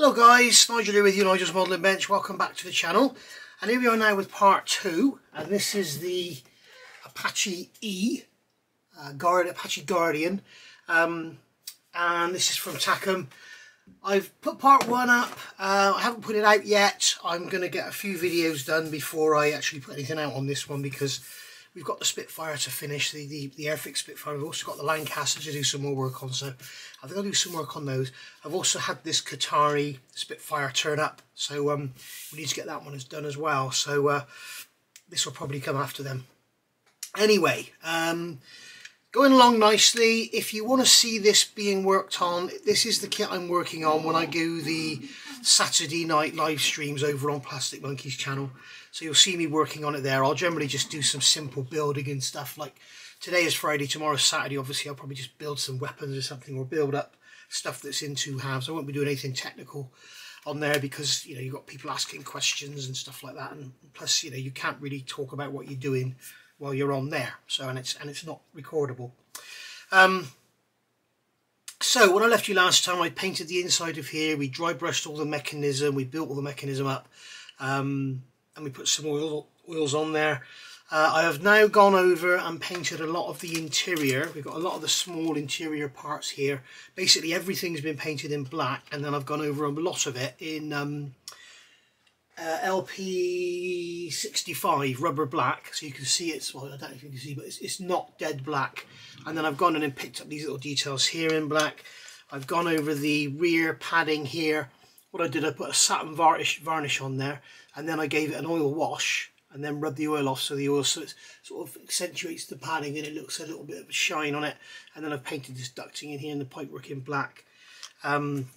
Hello guys, Nigel here with you, Nigel's Modelling Bench. Welcome back to the channel. And here we are now with part two, and this is the Apache E, uh, Guard, Apache Guardian. Um, and this is from Takom. I've put part one up, uh, I haven't put it out yet. I'm going to get a few videos done before I actually put anything out on this one because we've got the Spitfire to finish, the, the, the Airfix Spitfire. We've also got the Lancaster to do some more work on, so I think I'll do some work on those. I've also had this Kotare Spitfire turn up, so um, we need to get that one as done as well. So uh, this will probably come after them. Anyway, um, going along nicely. If you want to see this being worked on, this is the kit I'm working on when I do the Saturday night live streams over on Plastic Monkeys channel. So you'll see me working on it there. I'll generally just do some simple building and stuff like today is Friday, tomorrow's Saturday. Obviously, I'll probably just build some weapons or something or build up stuff that's in two halves. I won't be doing anything technical on there because, you know, you've got people asking questions and stuff like that. And plus, you know, you can't really talk about what you're doing while you're on there. So, and it's, and it's not recordable. Um, so when I left you last time, I painted the inside of here. We dry brushed all the mechanism. We built all the mechanism up. Um, and we put some oil, oils on there. Uh, I have now gone over and painted a lot of the interior. We've got a lot of the small interior parts here. Basically everything's been painted in black and then I've gone over a lot of it in um, uh, LP65 rubber black. So you can see it's, well I don't know if you can see, but it's, it's not dead black. And then I've gone in and picked up these little details here in black. I've gone over the rear padding here. What I did, I put a satin varnish, varnish on there and then I gave it an oil wash and then rub the oil off so the oil sort of accentuates the padding and it looks a little bit of a shine on it. And then I've painted this ducting in here and the pipework in black. Um,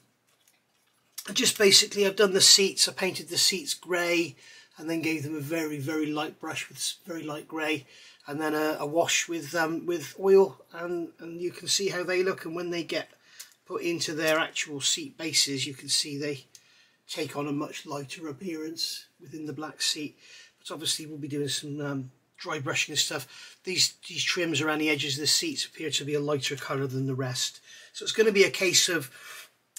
just basically I've done the seats. I painted the seats grey and then gave them a very very light brush with very light grey and then a, a wash with um, with oil and and you can see how they look and when they get put into their actual seat bases you can see they take on a much lighter appearance within the black seat but obviously we'll be doing some um, dry brushing and stuff. These, these trims around the edges of the seats appear to be a lighter colour than the rest. So it's going to be a case of,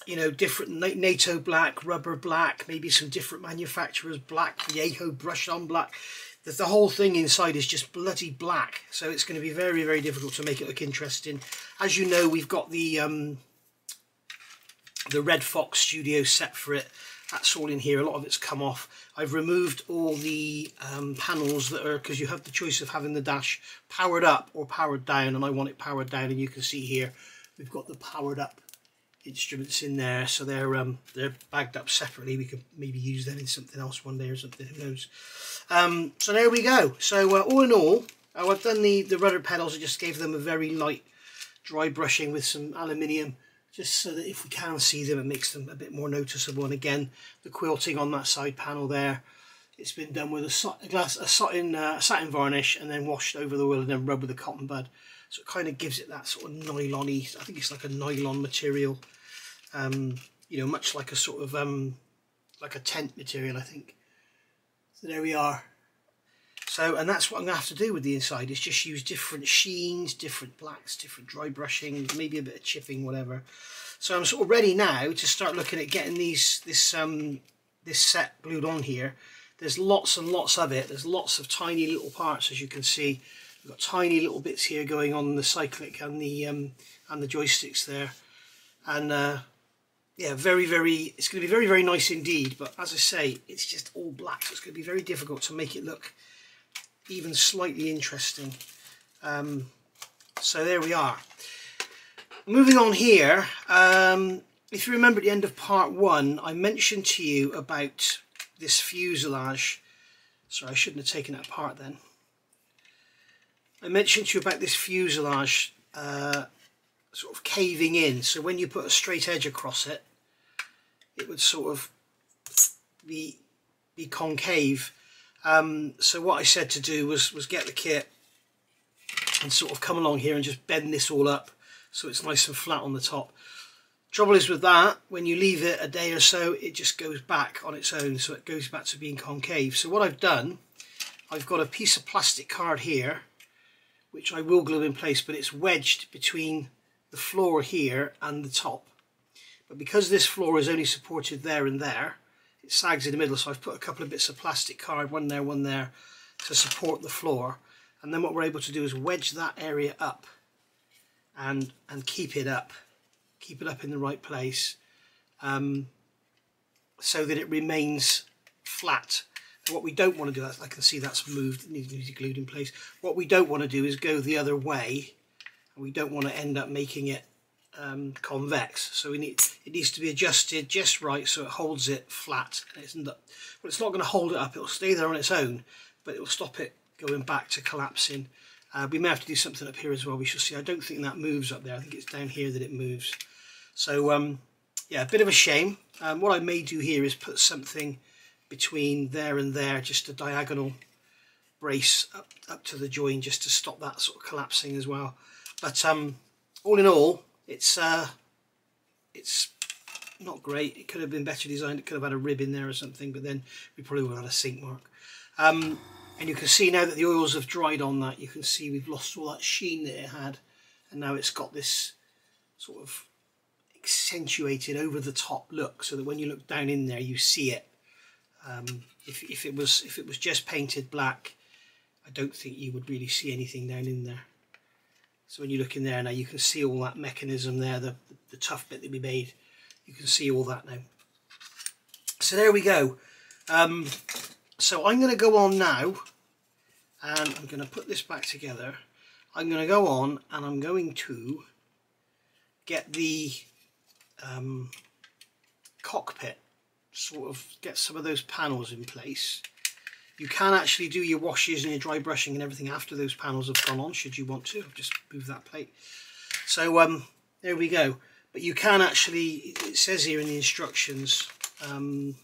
you know, different NATO black, rubber black, maybe some different manufacturers black, Vallejo brushed on black. The, the whole thing inside is just bloody black. So it's going to be very, very difficult to make it look interesting. As you know, we've got the, um, the Red Fox studio set for it. That's all in here. A lot of it's come off. I've removed all the um, panels that are because you have the choice of having the dash powered up or powered down and I want it powered down and you can see here we've got the powered up instruments in there. So they're um, they're bagged up separately. We could maybe use them in something else one day or something. Who knows? Um, so there we go. So uh, all in all oh, I've done the the rudder pedals. I just gave them a very light dry brushing with some aluminium just so that if we can see them it makes them a bit more noticeable. And again the quilting on that side panel there it's been done with a, a glass a satin, uh, satin varnish and then washed over the wool and then rubbed with a cotton bud. So it kind of gives it that sort of nylon I think it's like a nylon material. Um, you know much like a sort of um, like a tent material I think. So there we are so, and that's what I'm going to have to do with the inside, is just use different sheens, different blacks, different dry brushing, maybe a bit of chipping, whatever. So I'm sort of ready now to start looking at getting these this um, this set glued on here. There's lots and lots of it. There's lots of tiny little parts, as you can see. We've got tiny little bits here going on the cyclic and the um, and the joysticks there. And uh, yeah, very, very, it's going to be very, very nice indeed. But as I say, it's just all black, so it's going to be very difficult to make it look even slightly interesting. Um, so there we are. Moving on here, um, if you remember at the end of part one, I mentioned to you about this fuselage. Sorry, I shouldn't have taken it apart then. I mentioned to you about this fuselage uh, sort of caving in. So when you put a straight edge across it, it would sort of be, be concave um, so what I said to do was, was get the kit and sort of come along here and just bend this all up so it's nice and flat on the top. Trouble is with that, when you leave it a day or so, it just goes back on its own, so it goes back to being concave. So what I've done, I've got a piece of plastic card here, which I will glue in place, but it's wedged between the floor here and the top. but because this floor is only supported there and there it sags in the middle so I've put a couple of bits of plastic card one there one there to support the floor and then what we're able to do is wedge that area up and and keep it up keep it up in the right place um, so that it remains flat what we don't want to do, I can see that's moved, needs to be glued in place. What we don't want to do is go the other way. And we don't want to end up making it um, convex. So we need it needs to be adjusted just right so it holds it flat. And it's not, well, it's not going to hold it up. It'll stay there on its own, but it will stop it going back to collapsing. Uh, we may have to do something up here as well. We shall see. I don't think that moves up there. I think it's down here that it moves. So um, yeah, a bit of a shame. Um, what I may do here is put something between there and there, just a diagonal brace up, up to the join just to stop that sort of collapsing as well. But um, all in all, it's uh, it's not great. It could have been better designed. It could have had a rib in there or something, but then we probably would have had a sink mark. Um, and you can see now that the oils have dried on that, you can see we've lost all that sheen that it had. And now it's got this sort of accentuated over the top look so that when you look down in there, you see it um, if, if it was if it was just painted black, I don't think you would really see anything down in there. So when you look in there now, you can see all that mechanism there, the, the tough bit that we made. You can see all that now. So there we go. Um, so I'm going to go on now, and I'm going to put this back together. I'm going to go on, and I'm going to get the um, cockpit sort of get some of those panels in place. You can actually do your washes and your dry brushing and everything after those panels have gone on, should you want to. Just move that plate. So um, there we go. But you can actually, it says here in the instructions, um,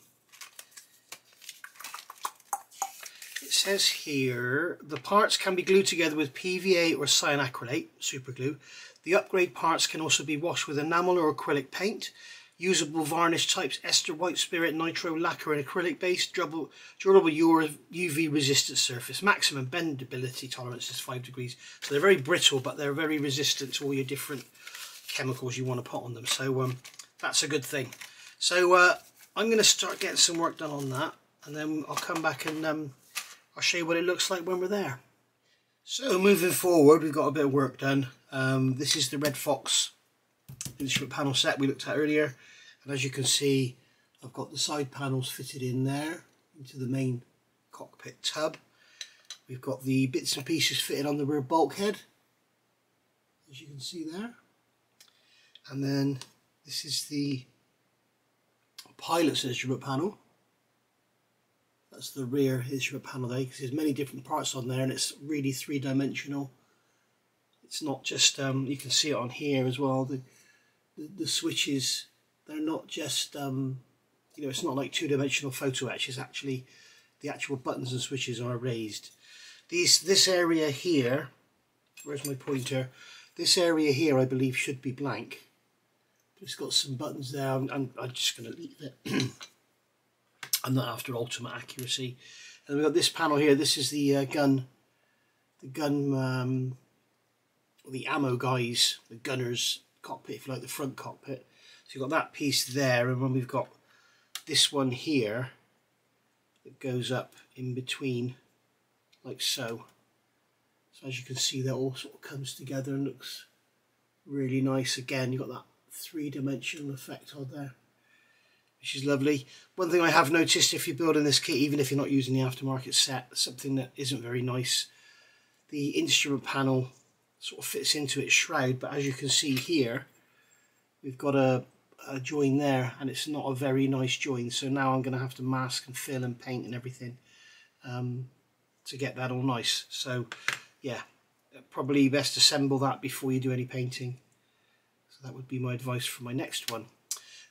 it says here, the parts can be glued together with PVA or cyanoacrylate, super glue. The upgrade parts can also be washed with enamel or acrylic paint. Usable varnish types ester white spirit, nitro lacquer and acrylic base, durable, durable UV resistant surface. Maximum bendability tolerance is 5 degrees. So they're very brittle but they're very resistant to all your different chemicals you want to put on them. So um, that's a good thing. So uh, I'm going to start getting some work done on that and then I'll come back and um, I'll show you what it looks like when we're there. So moving forward we've got a bit of work done. Um, this is the Red Fox instrument panel set we looked at earlier. And as you can see I've got the side panels fitted in there into the main cockpit tub. We've got the bits and pieces fitted on the rear bulkhead as you can see there. And then this is the pilot's instrument panel. That's the rear instrument panel there. Because there's many different parts on there and it's really three-dimensional. It's not just um, you can see it on here as well. The, the, the switches they're not just um, you know it's not like two-dimensional photo etch it's actually the actual buttons and switches are raised. These this area here where's my pointer? This area here I believe should be blank. It's got some buttons there I'm, I'm, I'm just going to leave it. I'm not after ultimate accuracy. And we've got this panel here this is the uh, gun the gun um, the ammo guys the gunners cockpit if you like the front cockpit so you've got that piece there and then we've got this one here that goes up in between like so. So as you can see that all sort of comes together and looks really nice again. You've got that three-dimensional effect on there which is lovely. One thing I have noticed if you're building this kit, even if you're not using the aftermarket set, something that isn't very nice, the instrument panel sort of fits into its shroud, but as you can see here, we've got a, a join there and it's not a very nice join. So now I'm going to have to mask and fill and paint and everything um, to get that all nice. So yeah probably best assemble that before you do any painting. So that would be my advice for my next one.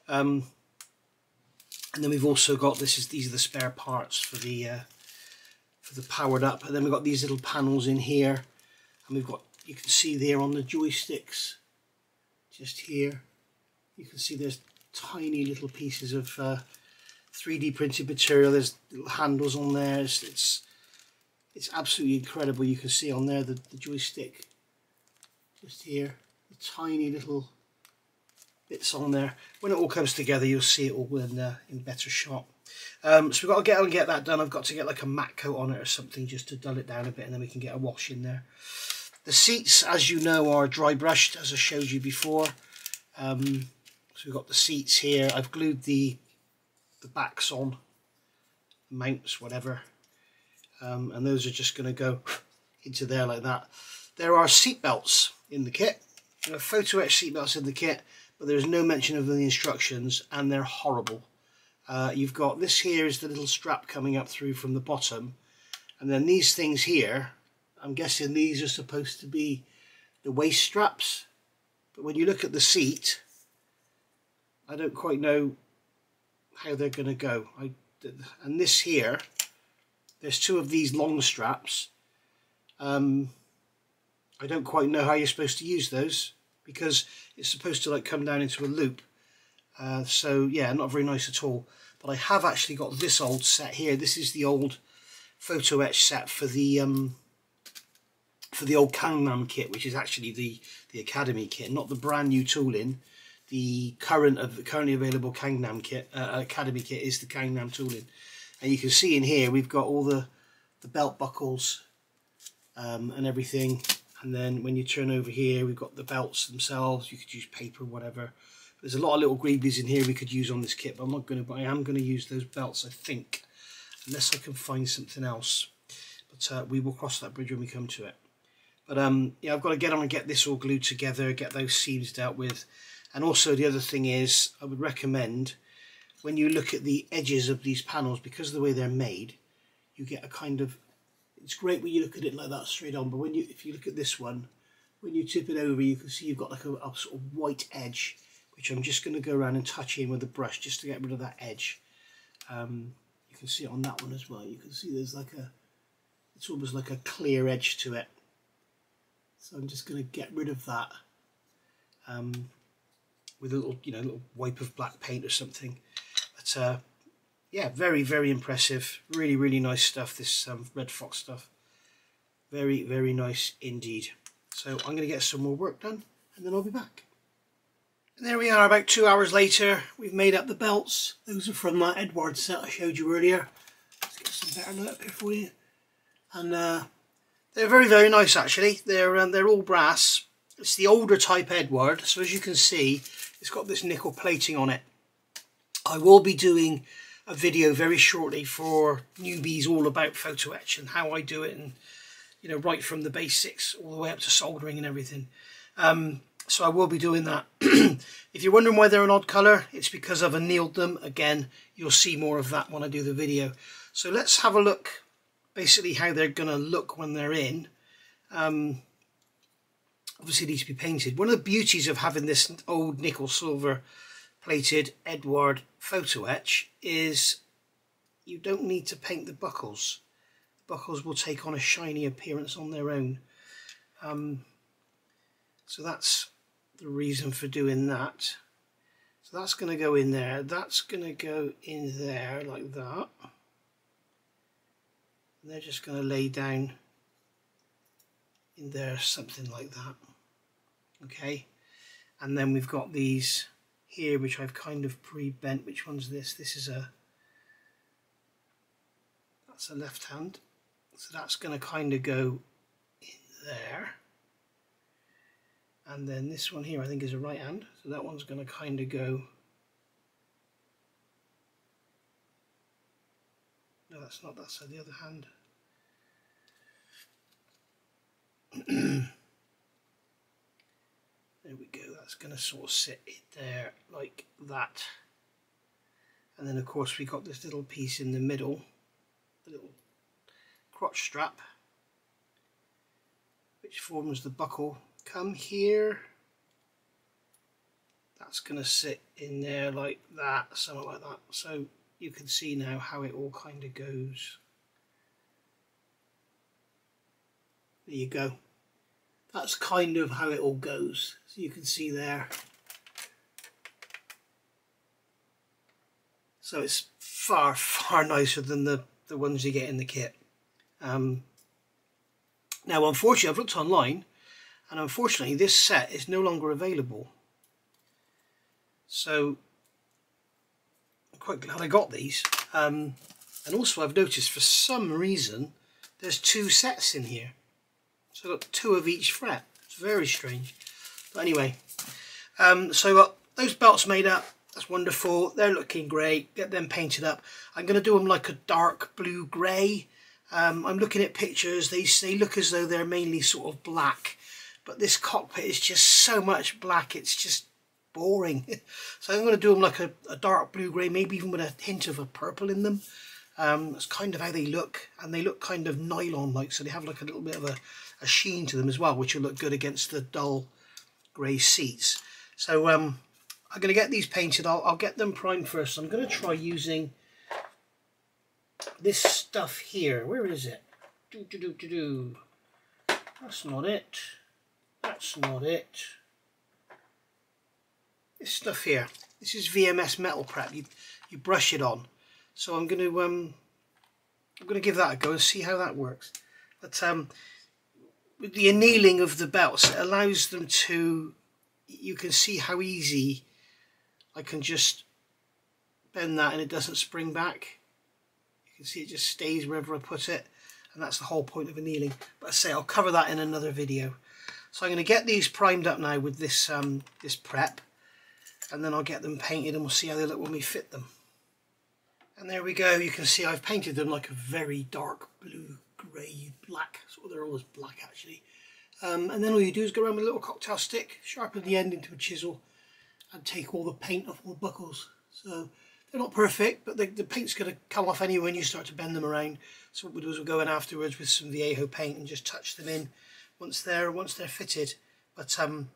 Um, and then we've also got this is these are the spare parts for the uh, for the powered up. And then we've got these little panels in here and we've got you can see there on the joysticks just here you can see there's tiny little pieces of uh, 3D printed material. There's handles on there. It's, it's, it's absolutely incredible. You can see on there the, the joystick just here, the tiny little bits on there. When it all comes together, you'll see it all in, uh, in better shot. Um, so we've got to get and get that done. I've got to get like a matte coat on it or something just to dull it down a bit and then we can get a wash in there. The seats, as you know, are dry brushed, as I showed you before. Um, so we've got the seats here. I've glued the the backs on, mounts, whatever. Um, and those are just going to go into there like that. There are seat belts in the kit. There are photo etch seat belts in the kit, but there's no mention of the instructions, and they're horrible. Uh, you've got this here is the little strap coming up through from the bottom, and then these things here, I'm guessing these are supposed to be the waist straps, but when you look at the seat, I don't quite know how they're going to go. I, and this here, there's two of these long straps. Um, I don't quite know how you're supposed to use those because it's supposed to like come down into a loop. Uh, so yeah, not very nice at all. But I have actually got this old set here. This is the old photo etch set for the um, for the old Kangnam kit, which is actually the the Academy kit, not the brand new tooling. The current of currently available Kangnam kit, uh, Academy kit, is the Kangnam tooling, and you can see in here we've got all the the belt buckles um, and everything. And then when you turn over here, we've got the belts themselves. You could use paper, whatever. There's a lot of little greeblies in here we could use on this kit, but I'm not going to. But I am going to use those belts, I think, unless I can find something else. But uh, we will cross that bridge when we come to it. But um, yeah, I've got to get on and get this all glued together, get those seams dealt with. And also the other thing is, I would recommend when you look at the edges of these panels, because of the way they're made, you get a kind of, it's great when you look at it like that straight on, but when you, if you look at this one, when you tip it over, you can see you've got like a, a sort of white edge which I'm just going to go around and touch in with a brush just to get rid of that edge. Um, you can see it on that one as well. You can see there's like a, it's almost like a clear edge to it. So I'm just going to get rid of that um, with a little, you know, little wipe of black paint or something. But uh, yeah, very, very impressive. Really, really nice stuff, this um, Red Fox stuff. Very, very nice indeed. So I'm going to get some more work done and then I'll be back. And there we are about two hours later. We've made up the belts. Those are from that Eduard set I showed you earlier. Let's get some better light up here for you. And uh, they're very, very nice actually. They're, um, they're all brass. It's the older type Eduard. So as you can see, it's got this nickel plating on it. I will be doing a video very shortly for newbies all about photo etch and how I do it and you know right from the basics all the way up to soldering and everything. Um, so I will be doing that. if you're wondering why they're an odd colour, it's because I've annealed them. Again, you'll see more of that when I do the video. So let's have a look, basically how they're going to look when they're in. Um, obviously needs to be painted. One of the beauties of having this old nickel silver plated Eduard photo etch is you don't need to paint the buckles. The buckles will take on a shiny appearance on their own. Um, so that's the reason for doing that. So that's going to go in there. That's going to go in there like that. And they're just going to lay down in there something like that. Okay. And then we've got these here which I've kind of pre-bent. Which one's this? This is a that's a left hand. So that's going to kind of go in there and then this one here I think is a right hand so that one's going to kind of go no that's not that's the other hand there we go that's going to sort of sit it there like that. And then of course we got this little piece in the middle the little crotch strap which forms the buckle. Come here. That's going to sit in there like that something like that. So you can see now how it all kind of goes. There you go that's kind of how it all goes so you can see there so it's far far nicer than the the ones you get in the kit um, now unfortunately I've looked online and unfortunately this set is no longer available. So I'm quite glad I got these. Um, and also I've noticed for some reason there's two sets in here. So I've got two of each fret. It's very strange. But anyway, um, so got those belts made up. That's wonderful. They're looking great. Get them painted up. I'm going to do them like a dark blue grey. Um, I'm looking at pictures. They, they look as though they're mainly sort of black. But this cockpit is just so much black. It's just boring. so I'm going to do them like a, a dark blue grey, maybe even with a hint of a purple in them. Um, that's kind of how they look. And they look kind of nylon-like. So they have like a little bit of a, a sheen to them as well, which will look good against the dull grey seats. So um, I'm going to get these painted. I'll, I'll get them primed first. I'm going to try using this stuff here. Where is it? Do, do, do, do, do. That's not it. That's not it. This stuff here. This is VMS metal prep. You, you brush it on. So I'm going to um, I'm going to give that a go and see how that works. But um, the annealing of the belts, allows them to you can see how easy I can just bend that and it doesn't spring back. You can see it just stays wherever I put it and that's the whole point of annealing. But I say I'll cover that in another video. So I'm going to get these primed up now with this um, this prep and then I'll get them painted and we'll see how they look when we fit them. And there we go, you can see I've painted them like a very dark blue, grey, black, they're always black actually. Um, and then all you do is go around with a little cocktail stick, sharpen the end into a chisel and take all the paint off all the buckles. So they're not perfect, but the, the paint's going to come off anyway when you start to bend them around. So what we'll do is we'll go in afterwards with some Vallejo paint and just touch them in once they're once they're fitted. But um,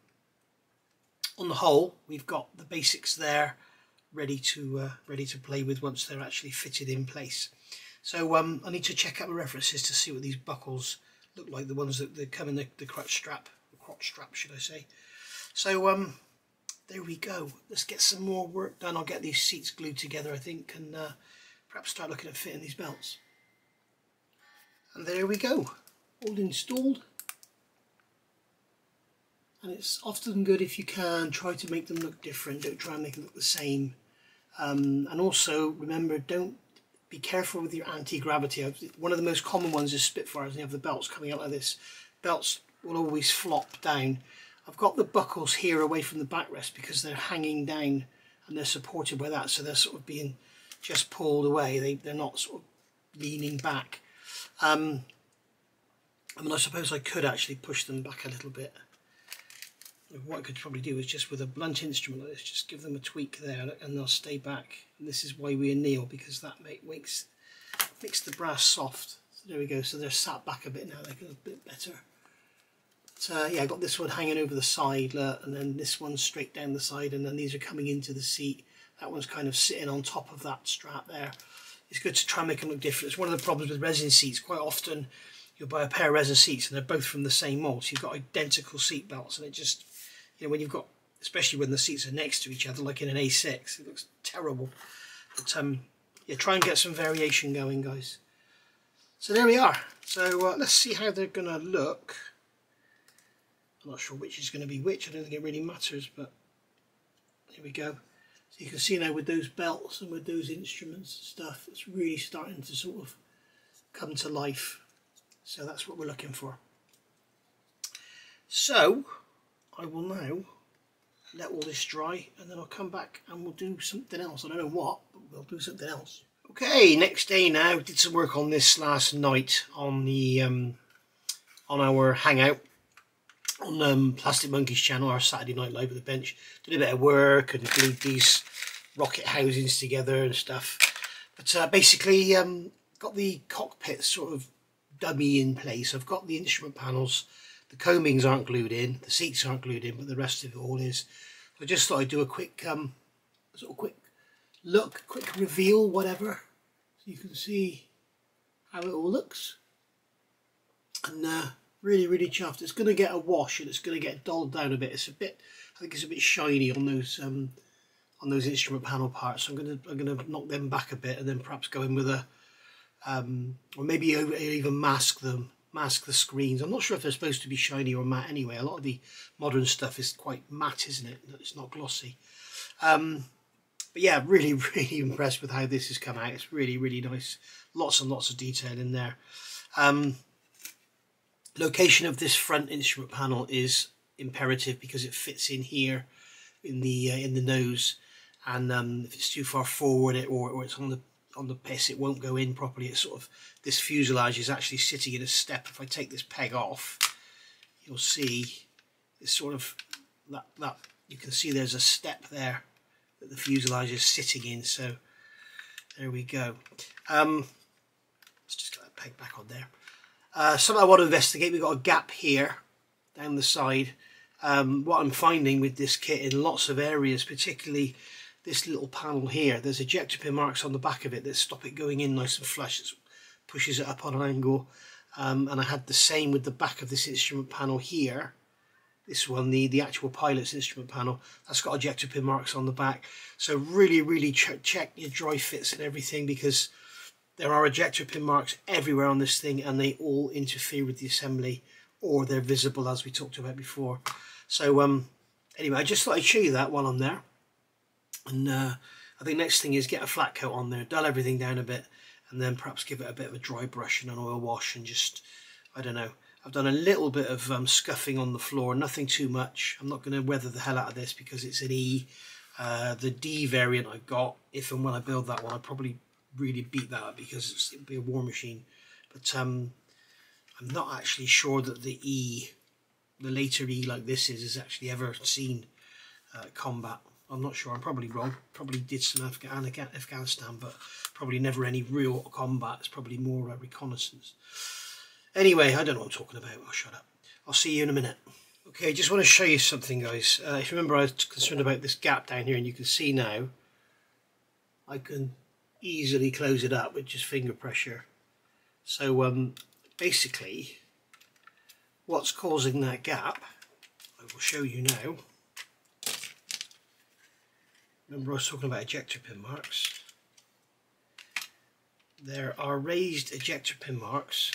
on the whole, we've got the basics there ready to uh, ready to play with once they're actually fitted in place. So um, I need to check out my references to see what these buckles look like the ones that, that come in the, the crotch strap, the crotch strap should I say. So um, there we go. Let's get some more work done. I'll get these seats glued together I think and uh, perhaps start looking at fitting these belts. And there we go, all installed. And it's often good if you can try to make them look different, don't try and make them look the same. Um, and also remember, don't be careful with your anti-gravity. One of the most common ones is Spitfires, and you have the belts coming out like this. Belts will always flop down. I've got the buckles here away from the backrest because they're hanging down and they're supported by that, so they're sort of being just pulled away. They, they're not sort of leaning back. Um, I mean, I suppose I could actually push them back a little bit. What I could probably do is just with a blunt instrument like this, just give them a tweak there and they'll stay back. And this is why we anneal because that makes makes the brass soft. So there we go. So they're sat back a bit now. They go a bit better. So uh, yeah, I got this one hanging over the side, uh, and then this one straight down the side, and then these are coming into the seat. That one's kind of sitting on top of that strap there. It's good to try and make them look different. It's one of the problems with resin seats. Quite often, you'll buy a pair of resin seats, and they're both from the same mold. So you've got identical seat belts, and it just, you know, when you've got, especially when the seats are next to each other, like in an A6, it looks terrible. But um, yeah, try and get some variation going, guys. So there we are. So uh, let's see how they're going to look. I'm not sure which is going to be which. I don't think it really matters, but here we go. So you can see now with those belts and with those instruments and stuff, it's really starting to sort of come to life. So that's what we're looking for. So I will now let all this dry and then I'll come back and we'll do something else. I don't know what, but we'll do something else. Okay, next day now. Did some work on this last night on the um, on our hangout on um, Plastic Monkeys channel, our Saturday Night Live at the Bench. Did a bit of work and glued these rocket housings together and stuff. But uh, basically, um, got the cockpit sort of dummy in place. I've got the instrument panels. The coamings aren't glued in, the seats aren't glued in, but the rest of it all is. So I just thought I'd do a quick, um, sort of quick look, quick reveal, whatever. So you can see how it all looks. And uh, really, really chuffed. It's going to get a wash and it's going to get dulled down a bit. It's a bit, I think it's a bit shiny on those um, on those instrument panel parts. So I'm going to I'm going to knock them back a bit and then perhaps go in with a, um, or maybe even mask them, mask the screens. I'm not sure if they're supposed to be shiny or matte anyway. A lot of the modern stuff is quite matte, isn't it? It's not glossy. Um, but yeah, really, really impressed with how this has come out. It's really, really nice. Lots and lots of detail in there. Um, location of this front instrument panel is imperative because it fits in here in the uh, in the nose and um, if it's too far forward it, or, or it's on the on the piss it won't go in properly. It's sort of this fuselage is actually sitting in a step. If I take this peg off you'll see it's sort of that that you can see there's a step there that the fuselage is sitting in. So there we go. Um, let's just get that peg back on there. Uh, something I want to investigate. We've got a gap here down the side. Um, what I'm finding with this kit in lots of areas particularly this little panel here there's ejector pin marks on the back of it that stop it going in nice and flush. It pushes it up on an angle. Um, and I had the same with the back of this instrument panel here. This one the the actual pilot's instrument panel that's got ejector pin marks on the back. So really really ch check your dry fits and everything because there are ejector pin marks everywhere on this thing and they all interfere with the assembly or they're visible as we talked about before. So um anyway I just thought I'd show you that while I'm there and uh, I think next thing is get a flat coat on there, dull everything down a bit, and then perhaps give it a bit of a dry brush and an oil wash and just, I don't know. I've done a little bit of um, scuffing on the floor, nothing too much. I'm not going to weather the hell out of this because it's an E. Uh, the D variant I got, if and when I build that one, I probably really beat that up because it'd be a war machine. But um, I'm not actually sure that the E, the later E like this is, has actually ever seen uh, combat. I'm not sure. I'm probably wrong. Probably did some Afghanistan, but probably never any real combat. It's probably more uh, reconnaissance. Anyway, I don't know what I'm talking about. I'll shut up. I'll see you in a minute. Okay, just want to show you something, guys. Uh, if you remember, I was concerned about this gap down here, and you can see now I can easily close it up with just finger pressure. So um, basically, what's causing that gap, I will show you now. Remember I was talking about ejector pin marks. There are raised ejector pin marks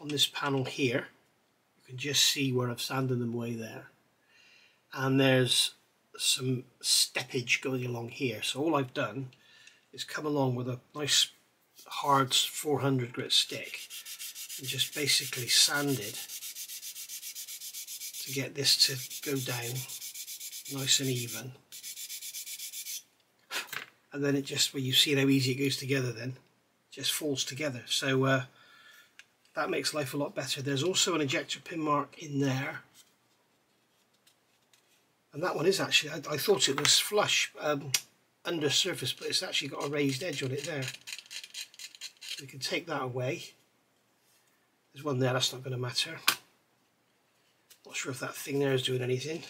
on this panel here. You can just see where I've sanded them away there. And there's some steppage going along here. So all I've done is come along with a nice hard 400 grit stick and just basically sanded to get this to go down nice and even and then it just well you see how easy it goes together then. Just falls together. So uh, that makes life a lot better. There's also an ejector pin mark in there. And that one is actually I, I thought it was flush um, under surface but it's actually got a raised edge on it there. So we can take that away. There's one there that's not going to matter. Not sure if that thing there is doing anything.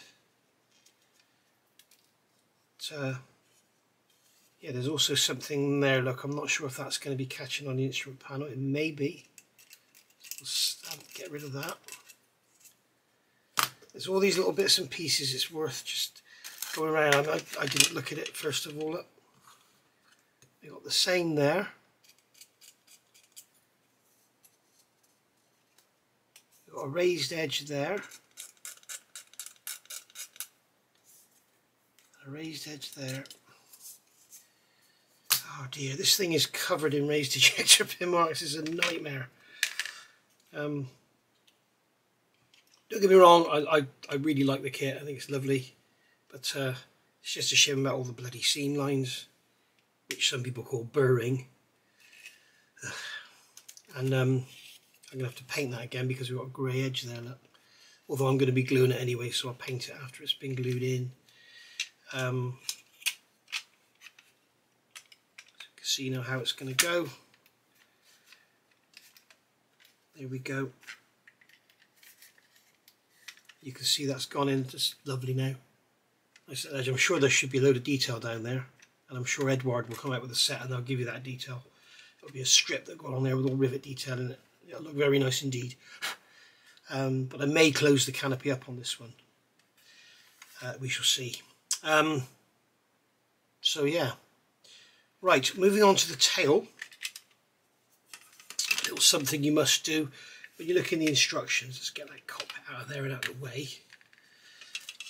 But, uh, yeah there's also something there. Look I'm not sure if that's going to be catching on the instrument panel. It may be. Get rid of that. There's all these little bits and pieces. It's worth just going around. I, I didn't look at it first of all. We got the same there. We got a raised edge there. A raised edge there Oh dear, this thing is covered in raised ejector pin marks. It's a nightmare. Um, don't get me wrong, I, I, I, really like the kit. I think it's lovely. But uh, it's just a shame about all the bloody seam lines, which some people call burring. And um, I'm going to have to paint that again because we've got a grey edge there. Look. Although I'm going to be gluing it anyway, so I'll paint it after it's been glued in. Um, so you know how it's going to go. There we go. You can see that's gone in just lovely now. I'm sure there should be a load of detail down there and I'm sure Eduard will come out with a set and they'll give you that detail. It'll be a strip that got on there with all rivet detail in it. It'll look very nice indeed. Um, but I may close the canopy up on this one. Uh, we shall see. Um, so yeah, Right, moving on to the tail. A little something you must do when you look in the instructions. Let's get that cop out of there and out of the way.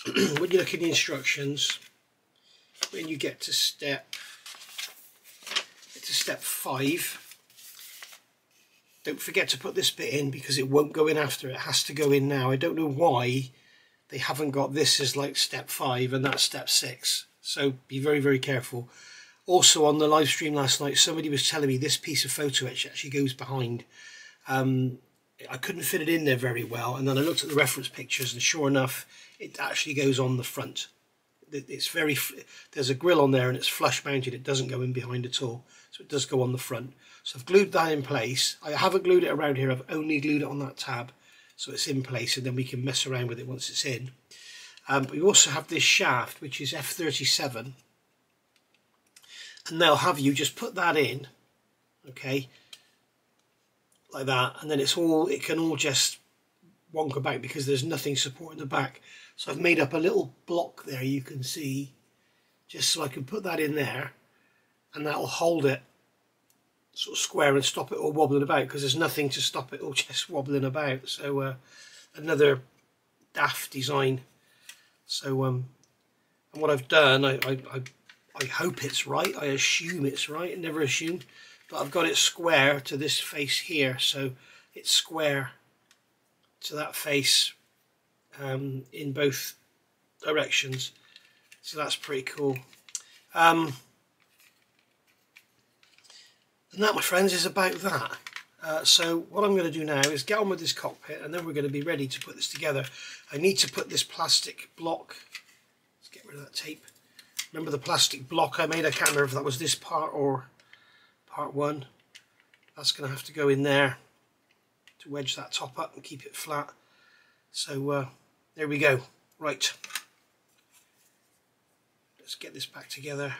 when you look in the instructions, when you get to step to step five don't forget to put this bit in because it won't go in after it has to go in now I don't know why they haven't got this as like step five and that's step six so be very very careful also on the live stream last night somebody was telling me this piece of photo etch actually goes behind um, I couldn't fit it in there very well and then I looked at the reference pictures and sure enough it actually goes on the front. It's very there's a grill on there and it's flush mounted it doesn't go in behind at all so it does go on the front. So I've glued that in place. I haven't glued it around here I've only glued it on that tab so it's in place and then we can mess around with it once it's in. Um, we also have this shaft which is F37 and they'll have you just put that in okay like that. And then it's all it can all just wonk back because there's nothing supporting the back. So I've made up a little block there you can see just so I can put that in there. And that'll hold it sort of square and stop it all wobbling about because there's nothing to stop it all just wobbling about. So uh, another daft design. So um and what I've done I, I, I, I hope it's right. I assume it's right. Never assumed but I've got it square to this face here. So it's square to that face um, in both directions. So that's pretty cool. Um, and that my friends is about that. Uh, so what I'm going to do now is get on with this cockpit and then we're going to be ready to put this together. I need to put this plastic block let's get rid of that tape remember the plastic block I made? I can't remember if that was this part or part one. That's going to have to go in there to wedge that top up and keep it flat. So uh, there we go. Right. Let's get this back together.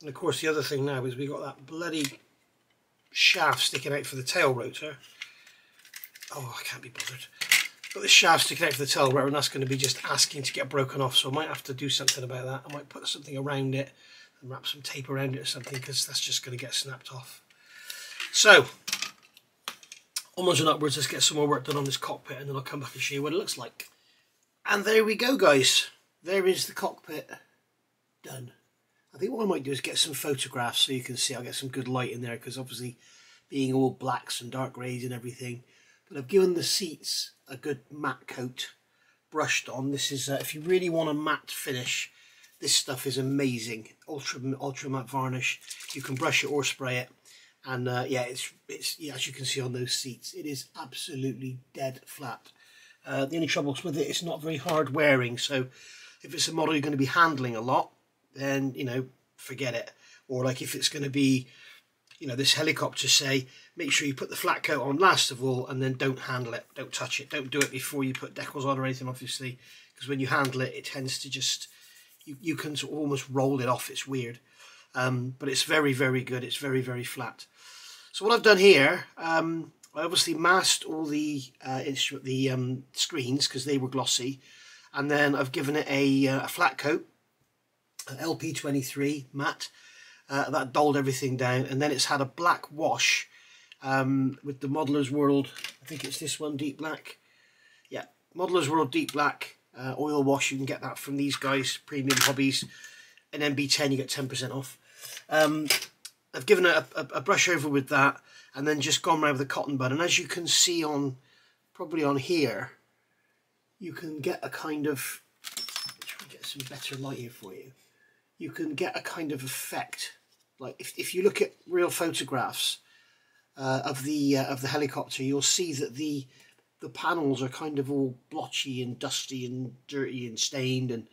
And of course the other thing now is we got that bloody shaft sticking out for the tail rotor. Oh I can't be bothered got this shaft sticking out for the tail rotor and that's going to be just asking to get broken off so I might have to do something about that. I might put something around it and wrap some tape around it or something because that's just going to get snapped off. So onwards and upwards let's get some more work done on this cockpit and then I'll come back and show you what it looks like. And there we go guys. There is the cockpit done. I think what I might do is get some photographs so you can see I'll get some good light in there because obviously being all blacks and dark greys and everything but I've given the seats a good matte coat brushed on. This is uh, if you really want a matte finish this stuff is amazing. Ultra ultra matte varnish. You can brush it or spray it. And uh, yeah it's it's yeah, as you can see on those seats it is absolutely dead flat. Uh, the only troubles with it it's not very hard wearing. So if it's a model you're going to be handling a lot then you know forget it. Or like if it's going to be you know this helicopter say make sure you put the flat coat on last of all and then don't handle it. Don't touch it. Don't do it before you put decals on or anything obviously because when you handle it it tends to just you, you can sort of almost roll it off. It's weird. Um, but it's very very good. It's very very flat. So what I've done here um, I obviously masked all the uh, instrument the um, screens because they were glossy and then I've given it a, uh, a flat coat LP23 matte uh, that dulled everything down and then it's had a black wash um, with the Modeler's World I think it's this one deep black. Yeah Modeler's World deep black uh, oil wash. You can get that from these guys premium hobbies. And MB10 you get 10% off. Um, I've given a, a, a, brush over with that and then just gone around with a cotton bud. And as you can see on probably on here you can get a kind of try and get some better light here for you. You can get a kind of effect. Like if, if you look at real photographs uh, of the uh, of the helicopter, you'll see that the the panels are kind of all blotchy and dusty and dirty and stained, and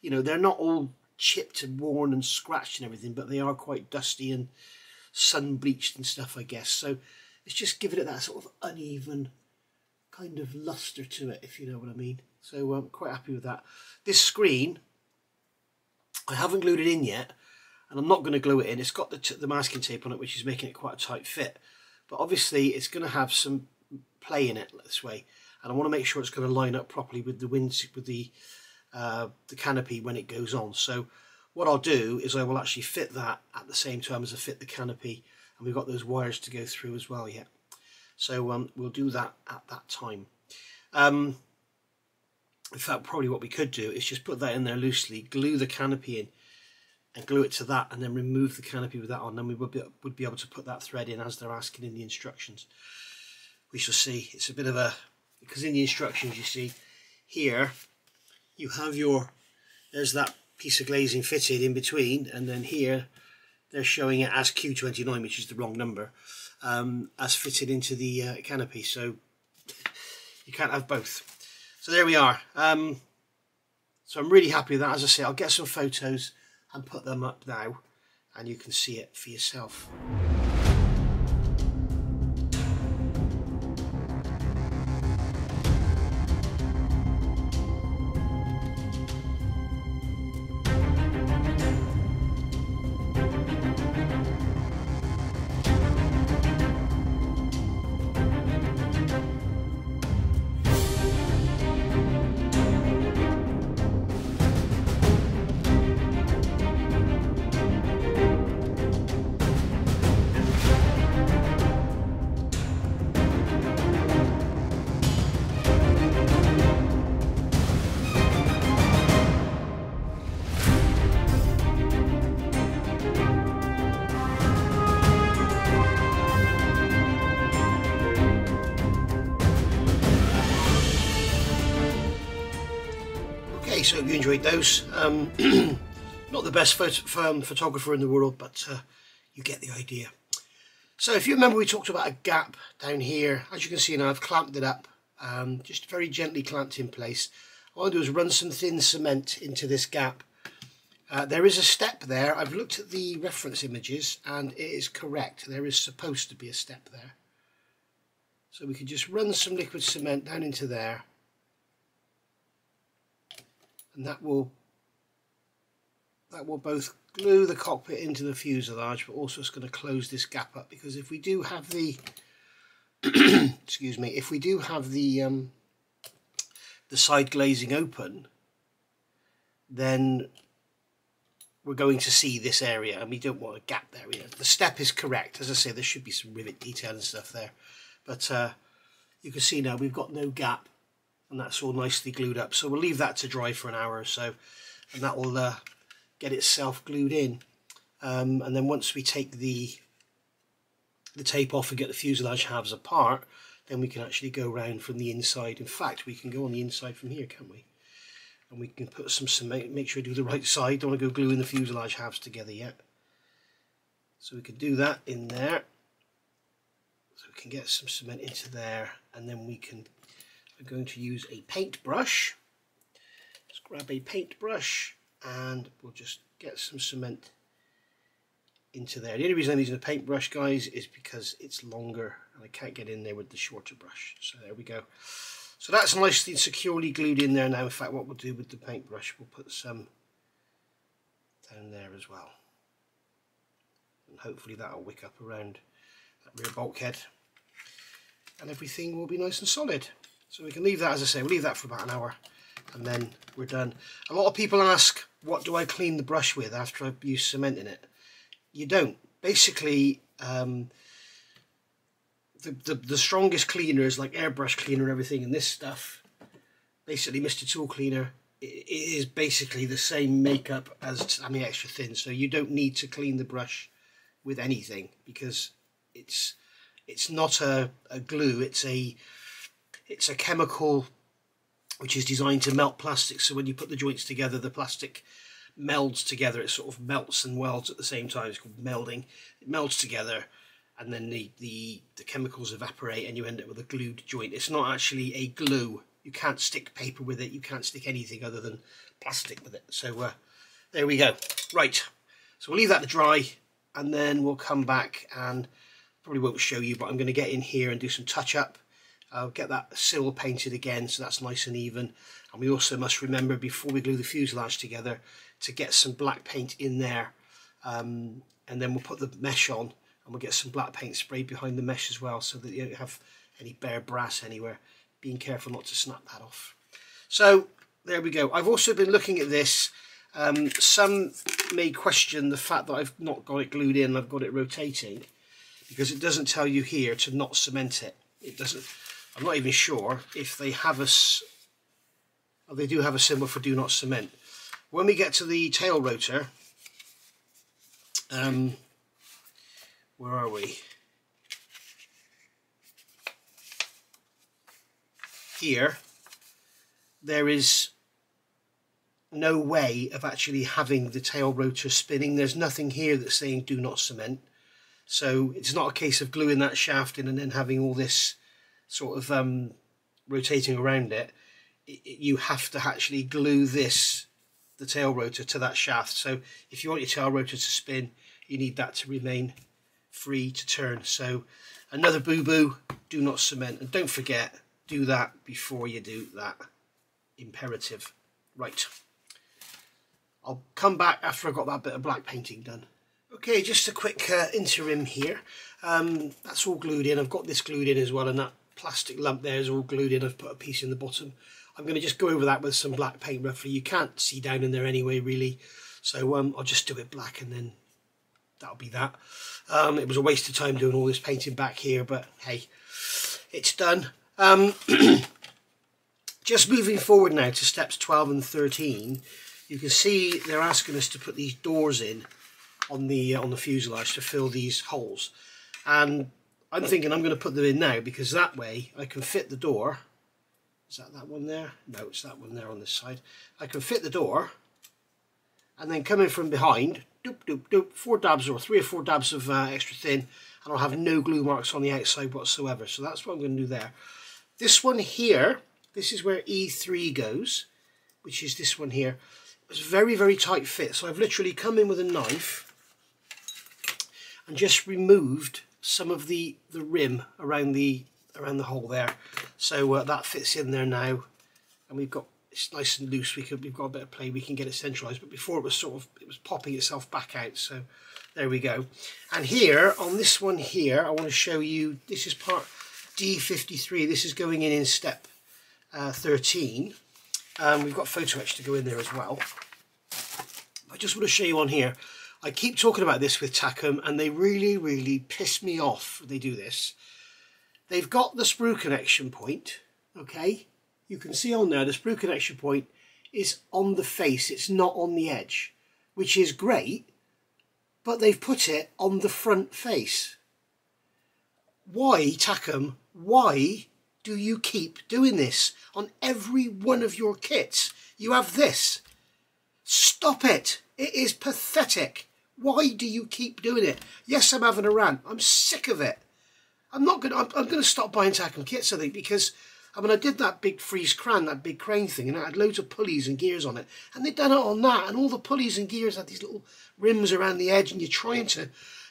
you know they're not all chipped and worn and scratched and everything, but they are quite dusty and sun bleached and stuff, I guess. So it's just giving it that sort of uneven kind of luster to it, if you know what I mean. So I'm quite happy with that. This screen I haven't glued it in yet and I'm not going to glue it in. It's got the, the masking tape on it which is making it quite a tight fit but obviously it's going to have some play in it this way and I want to make sure it's going to line up properly with the wind with the uh, the canopy when it goes on. So what I'll do is I will actually fit that at the same time as I fit the canopy and we've got those wires to go through as well yet so um, we'll do that at that time. Um, in fact, probably what we could do is just put that in there loosely, glue the canopy in, and glue it to that, and then remove the canopy with that on. Then we would be, would be able to put that thread in as they're asking in the instructions. We shall see. It's a bit of a because in the instructions you see here you have your there's that piece of glazing fitted in between, and then here they're showing it as Q29, which is the wrong number, um, as fitted into the uh, canopy. So you can't have both. So there we are. Um, so I'm really happy with that. As I say, I'll get some photos and put them up now and you can see it for yourself. Enjoyed those. Um, not the best photo um, photographer in the world, but uh, you get the idea. So if you remember we talked about a gap down here, as you can see now I've clamped it up, um, just very gently clamped in place. All I do is run some thin cement into this gap. Uh, there is a step there, I've looked at the reference images and it is correct, there is supposed to be a step there. So we can just run some liquid cement down into there and that will that will both glue the cockpit into the fuselage but also it's going to close this gap up because if we do have the excuse me if we do have the um, the side glazing open then we're going to see this area and we don't want a gap there either. the step is correct. As I say there should be some rivet detail and stuff there. But uh, you can see now we've got no gap and that's all nicely glued up. So we'll leave that to dry for an hour or so and that will uh, get itself glued in. Um, and then once we take the the tape off and get the fuselage halves apart then we can actually go around from the inside. In fact we can go on the inside from here can't we? And we can put some cement make sure we do the right side. Don't want to go gluing the fuselage halves together yet. So we can do that in there. So we can get some cement into there and then we can we're going to use a paintbrush. Let's grab a paintbrush and we'll just get some cement into there. The only reason I'm using a paintbrush, guys, is because it's longer and I can't get in there with the shorter brush. So there we go. So that's nicely and securely glued in there now. In fact, what we'll do with the paintbrush, we'll put some down there as well. And hopefully that'll wick up around that rear bulkhead. And everything will be nice and solid. So we can leave that, as I say, we'll leave that for about an hour and then we're done. A lot of people ask, what do I clean the brush with after I've used cement in it? You don't. Basically, um, the, the, the strongest cleaners like airbrush cleaner and everything and this stuff, basically Mr. Tool Cleaner, it is basically the same makeup as I mean Extra Thin. So you don't need to clean the brush with anything because it's it's not a, a glue, it's a it's a chemical which is designed to melt plastic. So when you put the joints together, the plastic melds together. It sort of melts and welds at the same time. It's called melding. It melds together and then the, the, the chemicals evaporate and you end up with a glued joint. It's not actually a glue. You can't stick paper with it. You can't stick anything other than plastic with it. So uh, there we go. Right. So we'll leave that to dry and then we'll come back and probably won't show you, but I'm going to get in here and do some touch up I'll get that sill painted again so that's nice and even. And we also must remember before we glue the fuselage together to get some black paint in there. Um, and then we'll put the mesh on and we'll get some black paint sprayed behind the mesh as well so that you don't have any bare brass anywhere. Being careful not to snap that off. So there we go. I've also been looking at this. Um, some may question the fact that I've not got it glued in, I've got it rotating because it doesn't tell you here to not cement it. It doesn't I'm not even sure if they have a, oh, they do have a symbol for do not cement. When we get to the tail rotor, um, where are we? Here, there is no way of actually having the tail rotor spinning. There's nothing here that's saying do not cement. So it's not a case of gluing that shaft in and then having all this sort of um, rotating around it. it. You have to actually glue this, the tail rotor, to that shaft. So if you want your tail rotor to spin, you need that to remain free to turn. So another boo-boo, do not cement. And don't forget, do that before you do that. Imperative. Right. I'll come back after I've got that bit of black painting done. Okay, just a quick uh, interim here. Um, that's all glued in. I've got this glued in as well, and that plastic lump there is all glued in. I've put a piece in the bottom. I'm going to just go over that with some black paint roughly. You can't see down in there anyway, really. So um, I'll just do it black and then that'll be that. Um, it was a waste of time doing all this painting back here, but hey, it's done. Um, just moving forward now to steps 12 and 13, you can see they're asking us to put these doors in on the uh, on the fuselage to fill these holes and I'm thinking I'm going to put them in now because that way I can fit the door. Is that that one there? no it's that one there on this side. I can fit the door and then come in from behind doop doop doop four dabs or three or four dabs of uh, extra thin and I'll have no glue marks on the outside whatsoever. So that's what I'm going to do there. This one here this is where E3 goes which is this one here. It's a very, very tight fit. So I've literally come in with a knife and just removed some of the, the rim around the around the hole there. So uh, that fits in there now. And we've got, it's nice and loose. We could, we've got a bit of play. We can get it centralized. But before it was sort of, it was popping itself back out. So there we go. And here, on this one here, I want to show you, this is part D53. This is going in in step uh, 13. Um, we've got photo etch to go in there as well. I just want to show you on here. I keep talking about this with Takom and they really, really piss me off they do this. They've got the sprue connection point, okay? You can see on there the sprue connection point is on the face, it's not on the edge, which is great, but they've put it on the front face. Why, Takom, why do you keep doing this on every one of your kits? You have this. Stop it. It is pathetic. Why do you keep doing it? Yes, I'm having a rant. I'm sick of it. I'm not going. I'm, I'm going to stop buying Takom kits. I think because I mean I did that big freeze crane, that big crane thing, and it had loads of pulleys and gears on it, and they'd done it on that, and all the pulleys and gears had these little rims around the edge, and you're trying to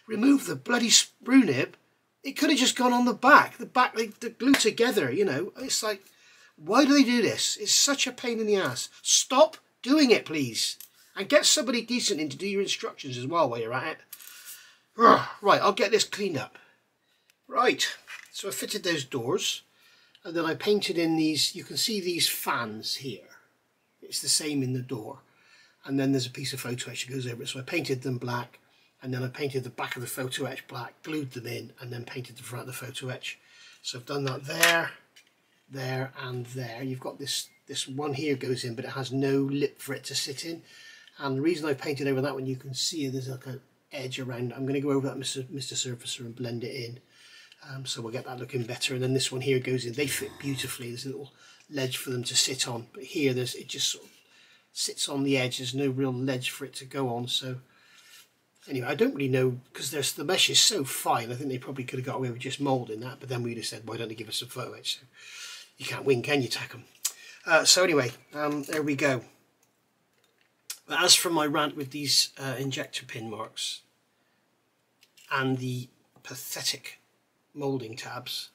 remove the bloody sprue nib it could have just gone on the back. The back, they, they glue together, you know. It's like, why do they do this? It's such a pain in the ass. Stop doing it, please. And get somebody decent in to do your instructions as well while you're at it. Right, I'll get this cleaned up. Right, so I fitted those doors. And then I painted in these, you can see these fans here. It's the same in the door. And then there's a piece of photo etch that goes over it. So I painted them black and then I painted the back of the photo etch black, glued them in and then painted the front of the photo etch. So I've done that there, there and there. You've got this, this one here goes in but it has no lip for it to sit in. And the reason I've painted over that one, you can see there's like an edge around. I'm going to go over that Mr. Mr. Surfacer and blend it in. Um, so we'll get that looking better. And then this one here goes in. They fit beautifully. There's a little ledge for them to sit on. But here, there's it just sort of sits on the edge. There's no real ledge for it to go on. So Anyway, I don't really know because there's the mesh is so fine. I think they probably could have got away with just moulding that, but then we'd have said, why don't they give us a photo etch? So you can't win, can you, Takom? Uh, so anyway, um, there we go. But as for my rant with these uh, injector pin marks and the pathetic moulding tabs,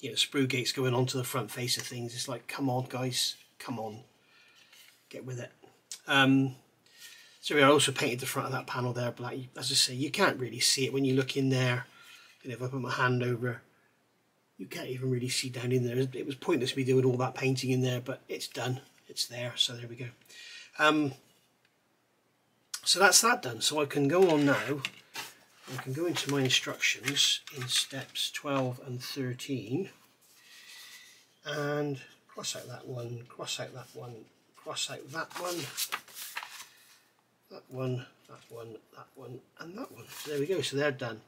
you know, sprue gates going onto the front face of things, it's like, come on, guys, come on, get with it. Um, so I also painted the front of that panel there black. As I say, you can't really see it when you look in there. Know, if I put my hand over, you can't even really see down in there. It was pointless me doing all that painting in there, but it's done. It's there, so there we go. Um, so that's that done. So I can go on now. I can go into my instructions in steps 12 and 13. and cross out that one, cross out that one, cross out that one, that one, that one, that one, and that one. So there we go, so they're done.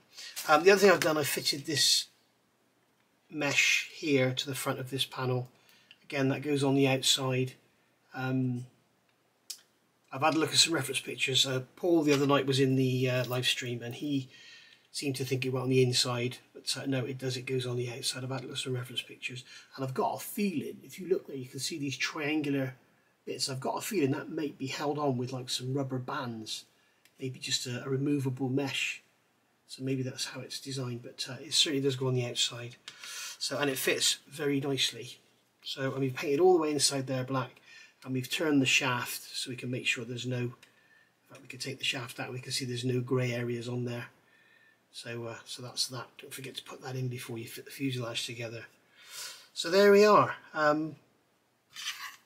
Um, the other thing I've done, I fitted this mesh here to the front of this panel. Again, that goes on the outside. Um, I've had a look at some reference pictures. Uh, Paul the other night was in the uh, live stream and he seemed to think it went on the inside, but uh, no, it does. It goes on the outside. I've had a look at some reference pictures and I've got a feeling, if you look there, you can see these triangular bits. I've got a feeling that might be held on with like some rubber bands, maybe just a, a removable mesh. So maybe that's how it's designed, but uh, it certainly does go on the outside. So, and it fits very nicely. So, and we've painted all the way inside there black and we've turned the shaft so we can make sure there's no, in fact we can take the shaft out we can see there's no grey areas on there. So, uh, so that's that. Don't forget to put that in before you fit the fuselage together. So there we are. Um,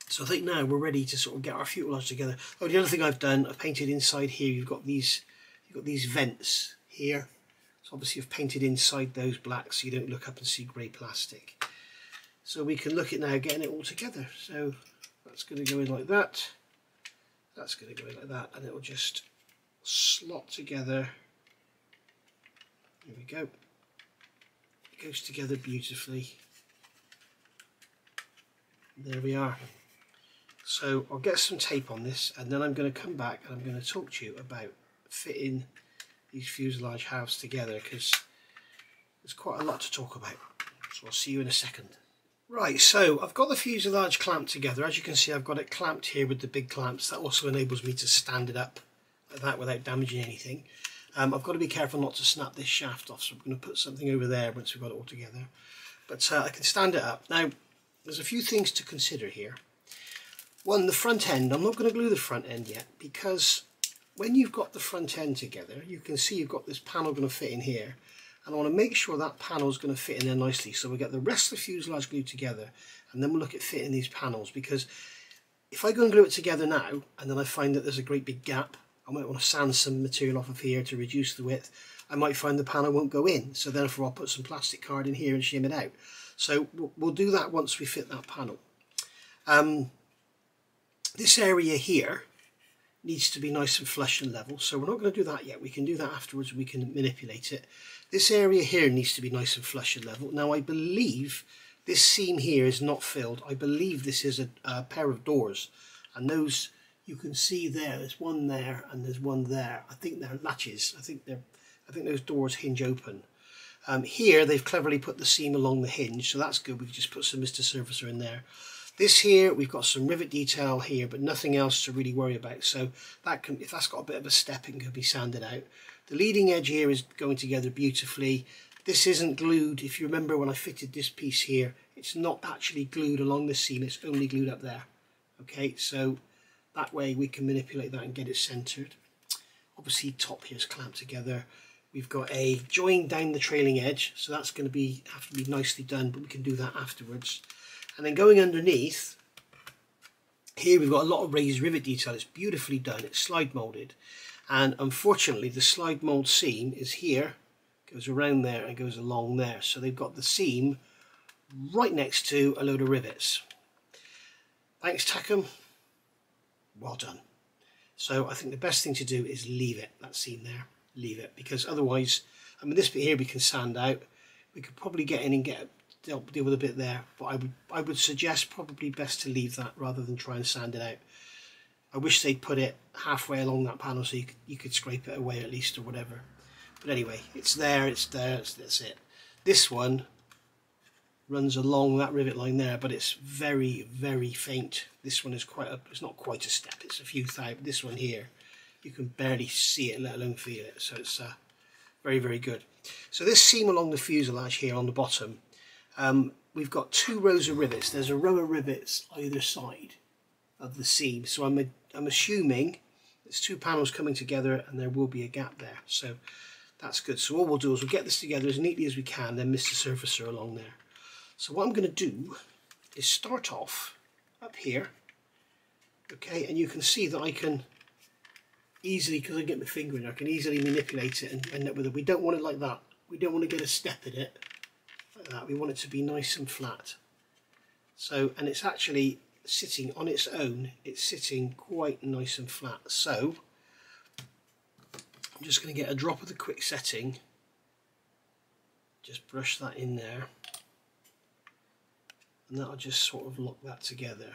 so I think now we're ready to sort of get our fuselage together. Oh, the other thing I've done, I've painted inside here. You've got these, you've got these vents here. So obviously I've painted inside those black so you don't look up and see grey plastic. So we can look at now getting it all together. So that's going to go in like that. That's going to go in like that, and it will just slot together. There we go. It goes together beautifully. There we are. So I'll get some tape on this and then I'm going to come back and I'm going to talk to you about fitting these fuselage halves together because there's quite a lot to talk about. So I'll see you in a second. Right, so I've got the fuselage clamped together. As you can see, I've got it clamped here with the big clamps. That also enables me to stand it up like that without damaging anything. Um, I've got to be careful not to snap this shaft off, so I'm going to put something over there once we've got it all together. But uh, I can stand it up. Now, there's a few things to consider here. One, the front end. I'm not going to glue the front end yet because when you've got the front end together, you can see you've got this panel going to fit in here and I want to make sure that panel is going to fit in there nicely. So we get the rest of the fuselage glued together and then we'll look at fitting these panels because if I go and glue it together now and then I find that there's a great big gap I might want to sand some material off of here to reduce the width I might find the panel won't go in. So therefore I'll put some plastic card in here and shim it out. So we'll do that once we fit that panel. Um, this area here needs to be nice and flush and level. So we're not going to do that yet. We can do that afterwards we can manipulate it this area here needs to be nice and flush and level. Now I believe this seam here is not filled. I believe this is a, a pair of doors and those you can see there, there's one there and there's one there. I think they're latches. I think they're I think those doors hinge open. Um, here they've cleverly put the seam along the hinge, so that's good. We've just put some Mr. Surfacer in there. This here, we've got some rivet detail here, but nothing else to really worry about. So that can, if that's got a bit of a step, it can be sanded out. The leading edge here is going together beautifully. This isn't glued. If you remember when I fitted this piece here, it's not actually glued along the seam. It's only glued up there. Okay, so that way we can manipulate that and get it centered. Obviously top here is clamped together. We've got a join down the trailing edge, so that's going to be have to be nicely done, but we can do that afterwards. And then going underneath, here we've got a lot of raised rivet detail. It's beautifully done. It's slide molded and unfortunately the slide mold seam is here goes around there and goes along there. So they've got the seam right next to a load of rivets. Thanks Takom well done. So I think the best thing to do is leave it that seam there. Leave it because otherwise I mean this bit here we can sand out. We could probably get in and get deal, deal with a bit there. But I would I would suggest probably best to leave that rather than try and sand it out I wish they'd put it halfway along that panel so you could, you could scrape it away at least or whatever. But anyway, it's there, it's there, it's, that's it. This one runs along that rivet line there, but it's very, very faint. This one is quite a, it's not quite a step, it's a few thou. This one here, you can barely see it, let alone feel it. So it's uh, very, very good. So this seam along the fuselage here on the bottom, um, we've got two rows of rivets. There's a row of rivets either side of the seam. So I'm, I'm assuming it's two panels coming together and there will be a gap there. So that's good. So all we'll do is we'll get this together as neatly as we can, then Mr. Surfacer along there. So what I'm going to do is start off up here. Okay, and you can see that I can easily, because I get my finger in I can easily manipulate it and end up with it. We don't want it like that. We don't want to get a step in it like that. We want it to be nice and flat. So, and it's actually sitting on its own, it's sitting quite nice and flat. So, I'm just going to get a drop of the quick setting, just brush that in there, and that'll just sort of lock that together.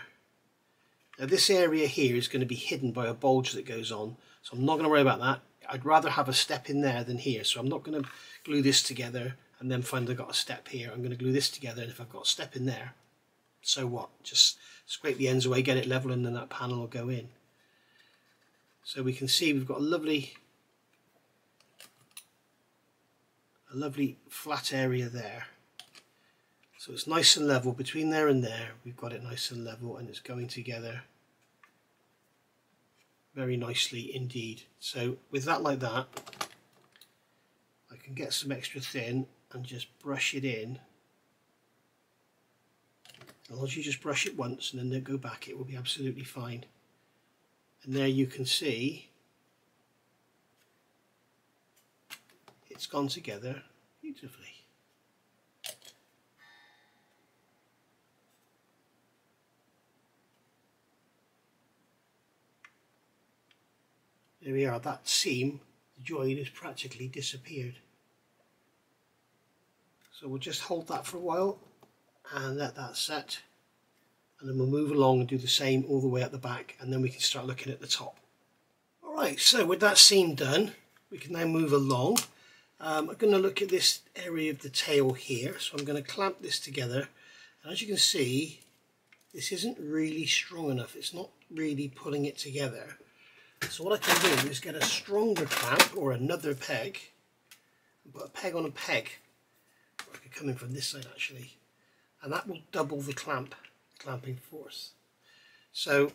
Now this area here is going to be hidden by a bulge that goes on, so I'm not going to worry about that. I'd rather have a step in there than here, so I'm not going to glue this together and then find I've got a step here. I'm going to glue this together, and if I've got a step in there, so what? Just scrape the ends away, get it level, and then that panel will go in. So we can see we've got a lovely, a lovely flat area there. So it's nice and level between there and there. We've got it nice and level, and it's going together very nicely indeed. So with that like that, I can get some extra thin and just brush it in. As long as you just brush it once and then don't go back, it will be absolutely fine. And there you can see it's gone together beautifully. There we are, that seam, the join has practically disappeared. So we'll just hold that for a while and let that set and then we'll move along and do the same all the way at the back and then we can start looking at the top. Alright, so with that seam done, we can now move along. Um, I'm going to look at this area of the tail here, so I'm going to clamp this together. And as you can see, this isn't really strong enough. It's not really pulling it together. So what I can do is get a stronger clamp or another peg, put a peg on a peg. I could come in from this side actually, and that will double the clamp, clamping force. So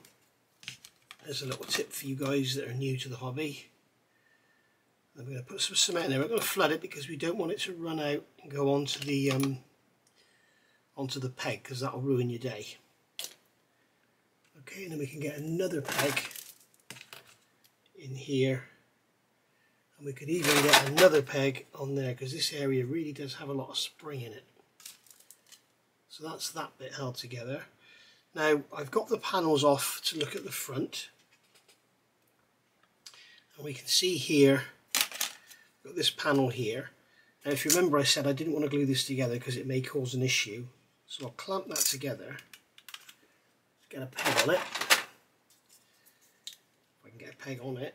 there's a little tip for you guys that are new to the hobby. I'm going to put some cement in there. We're going to flood it because we don't want it to run out and go onto the um, onto the peg because that will ruin your day. Okay, and then we can get another peg in here and we could even get another peg on there because this area really does have a lot of spring in it so that's that bit held together. Now I've got the panels off to look at the front. And we can see here got this panel here. Now if you remember I said I didn't want to glue this together because it may cause an issue. So I'll clamp that together. Get a peg on it. If I can get a peg on it.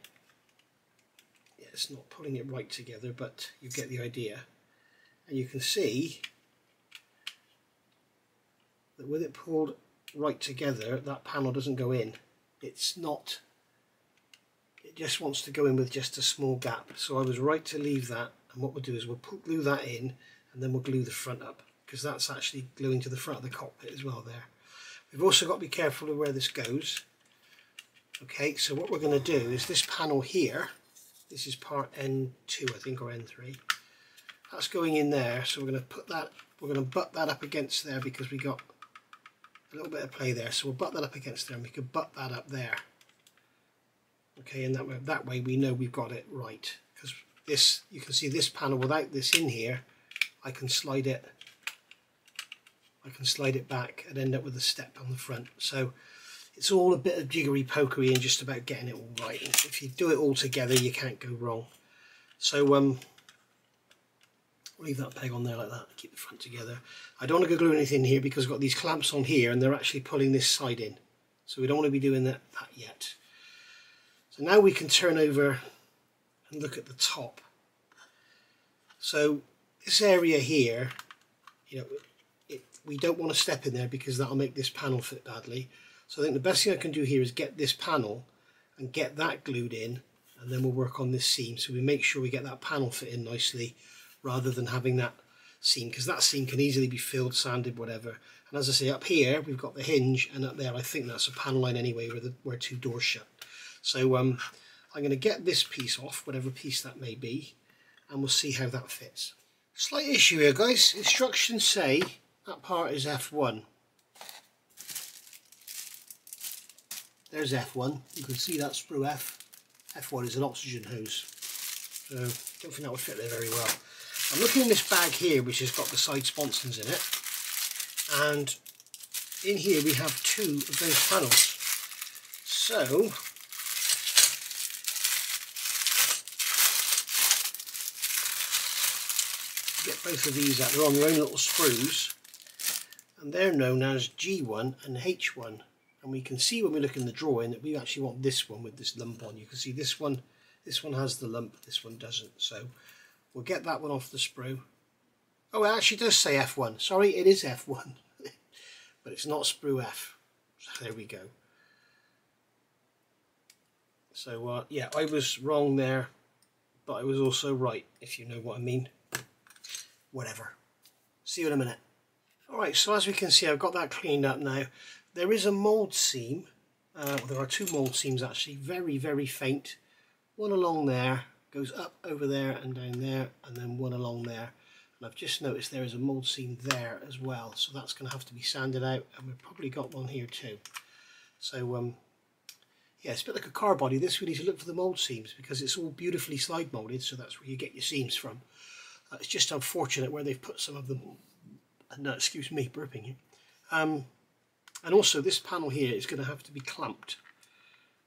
Yeah, it's not pulling it right together, but you get the idea. And you can see that with it pulled right together, that panel doesn't go in. It's not, it just wants to go in with just a small gap. So I was right to leave that. And what we'll do is we'll put, glue that in and then we'll glue the front up because that's actually gluing to the front of the cockpit as well there. We've also got to be careful of where this goes Okay, so what we're going to do is this panel here, this is part N2 I think or N3, that's going in there so we're going to put that, we're going to butt that up against there because we got a little bit of play there so we'll butt that up against there and we could butt that up there. Okay, and that way, that way we know we've got it right because this, you can see this panel without this in here, I can slide it I can slide it back and end up with a step on the front. So it's all a bit of jiggery pokery and just about getting it all right. If you do it all together, you can't go wrong. So um, leave that peg on there like that, keep the front together. I don't want to go glue anything here because I've got these clamps on here and they're actually pulling this side in. So we don't want to be doing that, that yet. So now we can turn over and look at the top. So this area here, you know, it, we don't want to step in there because that'll make this panel fit badly. So I think the best thing I can do here is get this panel and get that glued in and then we'll work on this seam. So we make sure we get that panel fit in nicely rather than having that seam because that seam can easily be filled, sanded, whatever. And as I say, up here we've got the hinge and up there I think that's a panel line anyway where, the, where two doors shut. So um, I'm going to get this piece off, whatever piece that may be, and we'll see how that fits. Slight issue here guys, instructions say that part is F1 There's F1. You can see that sprue F. F1 is an oxygen hose. So don't think that would fit there very well. I'm looking in this bag here which has got the side sponsons in it and in here we have two of those panels. So get both of these out. They're on their own little sprues and they're known as G1 and H1 and we can see when we look in the drawing that we actually want this one with this lump on. You can see this one, this one has the lump, this one doesn't. So we'll get that one off the sprue. Oh, it actually does say F1. Sorry, it is F1, but it's not sprue F. So there we go. So uh, yeah, I was wrong there, but I was also right, if you know what I mean. Whatever. See you in a minute. Alright, so as we can see, I've got that cleaned up now. There is a mould seam. Uh, there are two mould seams actually, very, very faint. One along there, goes up over there and down there, and then one along there. And I've just noticed there is a mould seam there as well, so that's going to have to be sanded out, and we've probably got one here too. So, um, yeah, it's a bit like a car body. This we need to look for the mould seams because it's all beautifully slide molded, so that's where you get your seams from. Uh, it's just unfortunate where they've put some of them. And uh, excuse me, burping here. Um, and also this panel here is going to have to be clamped.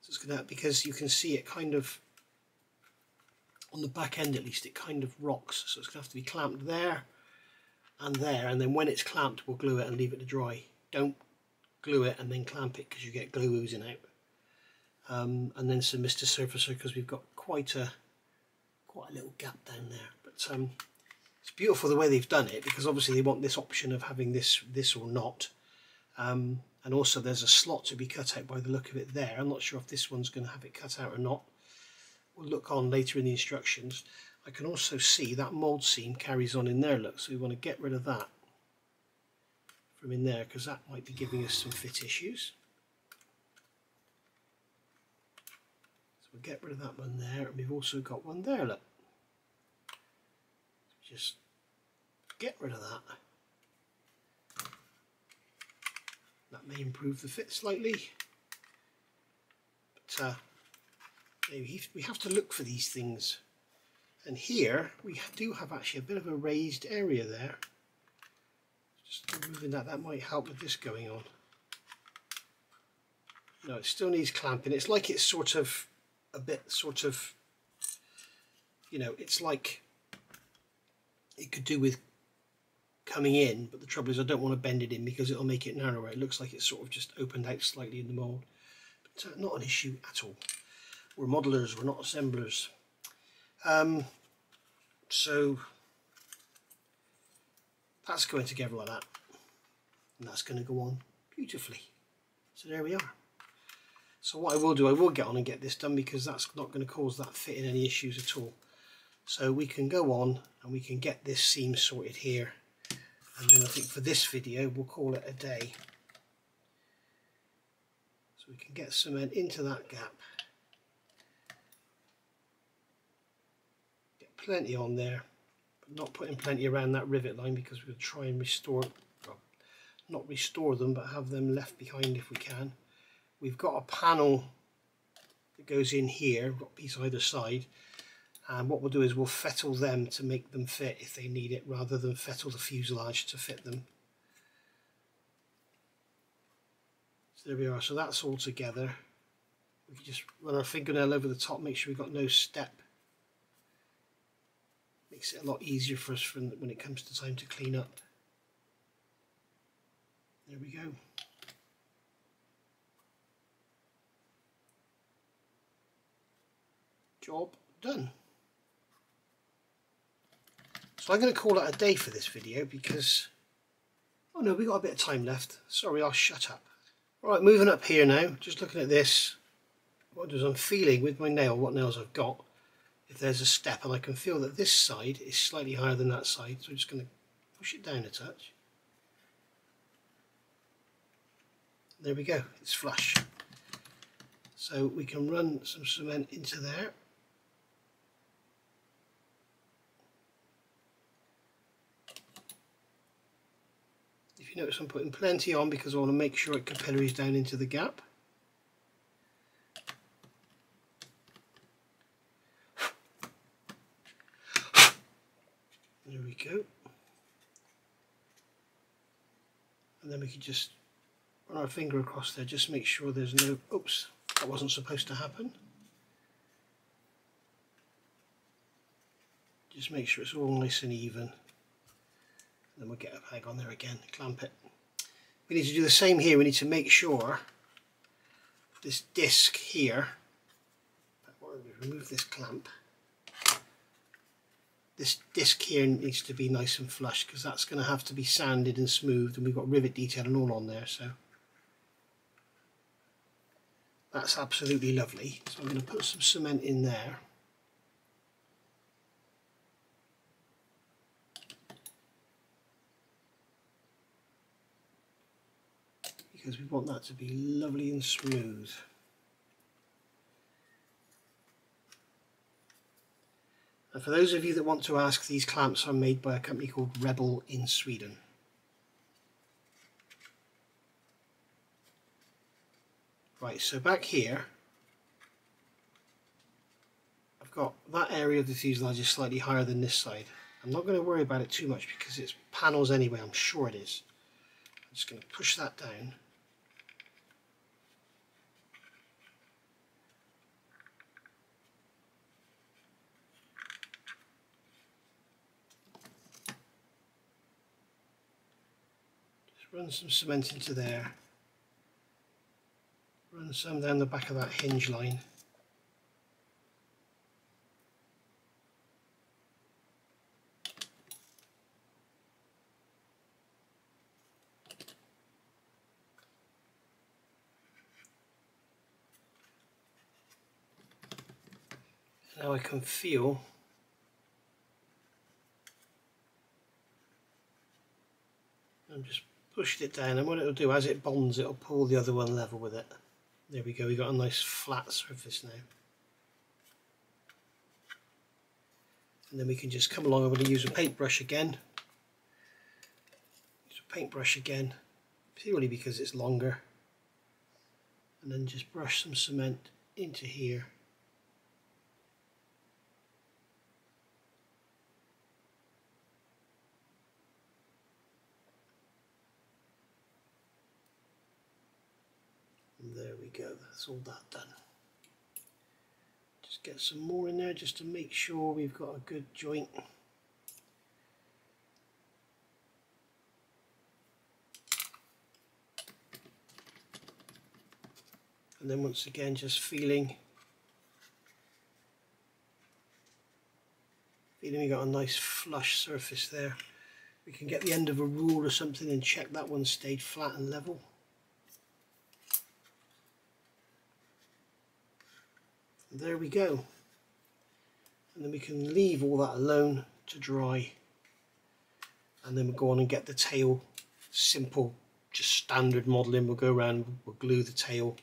So it's going to because you can see it kind of on the back end at least it kind of rocks so it's to have to be clamped there and there and then when it's clamped we'll glue it and leave it to dry. Don't glue it and then clamp it because you get glue oozing out. Um, and then some Mr. Surfacer because we've got quite a quite a little gap down there but um, it's beautiful the way they've done it because obviously they want this option of having this this or not. Um, and also there's a slot to be cut out by the look of it there. I'm not sure if this one's going to have it cut out or not we'll look on later in the instructions I can also see that mould seam carries on in there. Look so we want to get rid of that from in there because that might be giving us some fit issues. So we'll get rid of that one there and we've also got one there look. Just get rid of that. That may improve the fit slightly but uh, we have to look for these things. And here we do have actually a bit of a raised area there. Just moving that that might help with this going on. No it still needs clamping. It's like it's sort of a bit sort of you know it's like it could do with coming in but the trouble is I don't want to bend it in because it'll make it narrower. It looks like it's sort of just opened out slightly in the mold but uh, not an issue at all we're modelers, we're not assemblers. Um, so that's going together like that. And that's going to go on beautifully. So there we are. So what I will do, I will get on and get this done because that's not going to cause that fitting any issues at all. So we can go on and we can get this seam sorted here. And then I think for this video, we'll call it a day. So we can get cement into that gap. Plenty on there but not putting plenty around that rivet line because we're going to try and restore well, not restore them but have them left behind if we can. We've got a panel that goes in here got a piece either side and what we'll do is we'll fettle them to make them fit if they need it rather than fettle the fuselage to fit them. So there we are so that's all together. We can just run our fingernail over the top make sure we've got no step makes it a lot easier for us when it comes to time to clean up. There we go. Job done. So I'm going to call it a day for this video because, oh no, we got a bit of time left. Sorry, I'll shut up. Right, moving up here now, just looking at this, what does I'm feeling with my nail, what nails I've got if there's a step and I can feel that this side is slightly higher than that side so I'm just going to push it down a touch. There we go it's flush. So we can run some cement into there. If you notice I'm putting plenty on because I want to make sure it capillaries down into the gap go. And then we can just run our finger across there, just make sure there's no, oops, that wasn't supposed to happen. Just make sure it's all nice and even. Then we'll get a peg on there again, clamp it. We need to do the same here, we need to make sure this disc here, remove this clamp, this disc here needs to be nice and flush because that's going to have to be sanded and smoothed and we've got rivet detail and all on there so. That's absolutely lovely. So I'm going to put some cement in there. Because we want that to be lovely and smooth And for those of you that want to ask, these clamps are made by a company called Rebel in Sweden. Right, so back here, I've got that area of the fuselage is slightly higher than this side. I'm not going to worry about it too much because it's panels anyway, I'm sure it is. I'm just going to push that down. Run some cement into there. Run some down the back of that hinge line. Now I can feel I'm just pushed it down and what it'll do as it bonds it'll pull the other one level with it. There we go We've got a nice flat surface now. And then we can just come along I'm going to use a paintbrush again. Use a paintbrush again purely because it's longer. And then just brush some cement into here there we go that's all that done. Just get some more in there just to make sure we've got a good joint. And then once again just feeling feeling we got a nice flush surface there. We can get the end of a rule or something and check that one stayed flat and level there we go. And then we can leave all that alone to dry. And then we'll go on and get the tail. Simple just standard modeling we'll go around we'll glue the tail.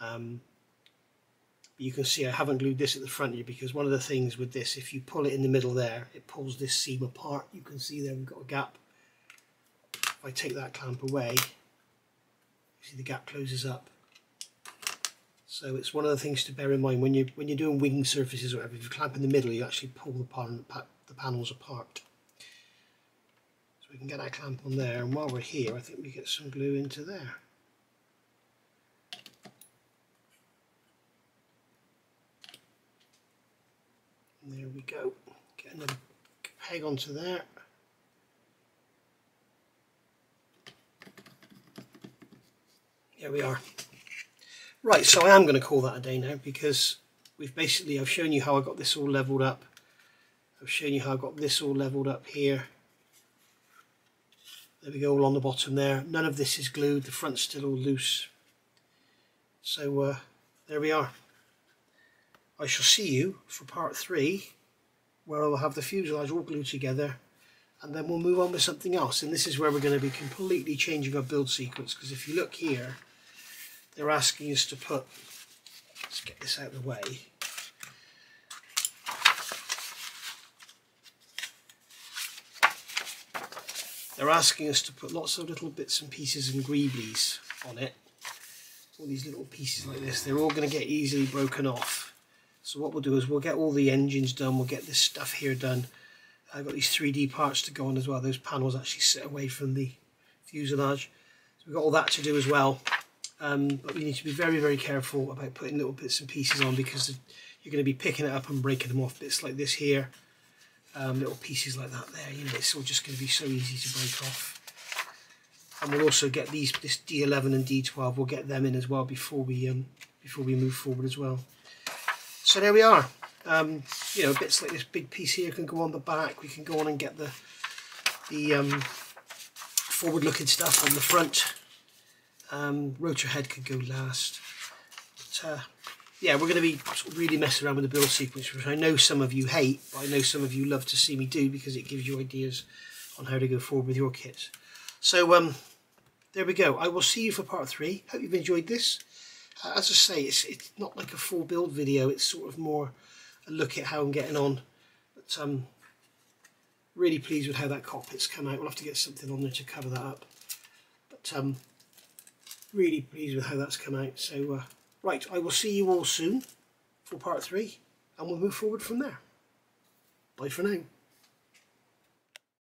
Um, you can see I haven't glued this at the front here because one of the things with this if you pull it in the middle there it pulls this seam apart. You can see there we've got a gap. If I take that clamp away see the gap closes up so it's one of the things to bear in mind when you when you're doing wing surfaces or whatever. If you clamp in the middle, you actually pull the, pan, the panels apart. So we can get that clamp on there, and while we're here, I think we get some glue into there. And there we go. Get another peg onto there. There we are. Right, so I am going to call that a day now because we've basically, I've shown you how I got this all leveled up. I've shown you how I got this all leveled up here. There we go, all on the bottom there. None of this is glued, the front's still all loose. So uh, there we are. I shall see you for part three where I'll have the fuselage all glued together and then we'll move on with something else and this is where we're going to be completely changing our build sequence because if you look here they're asking us to put, let's get this out of the way, they're asking us to put lots of little bits and pieces and greeblies on it. All these little pieces like this, they're all going to get easily broken off. So what we'll do is we'll get all the engines done, we'll get this stuff here done. I've got these 3D parts to go on as well. Those panels actually sit away from the fuselage. So we've got all that to do as well. Um, but we need to be very, very careful about putting little bits and pieces on because you're going to be picking it up and breaking them off bits like this here. Um, little pieces like that there, you know, it's all just going to be so easy to break off. And we'll also get these, this D11 and D12, we'll get them in as well before we um, before we move forward as well. So there we are. Um, you know, bits like this big piece here can go on the back. We can go on and get the the um, forward-looking stuff on the front. Um, rotor head could go last. But, uh, yeah, we're going to be really messing around with the build sequence, which I know some of you hate, but I know some of you love to see me do because it gives you ideas on how to go forward with your kits. So um, there we go. I will see you for part three. Hope you've enjoyed this. Uh, as I say, it's, it's not like a full build video. It's sort of more a look at how I'm getting on. But um, really pleased with how that cockpit's come out. We'll have to get something on there to cover that up. But um, really pleased with how that's come out. So, uh, right, I will see you all soon for part three, and we'll move forward from there. Bye for now.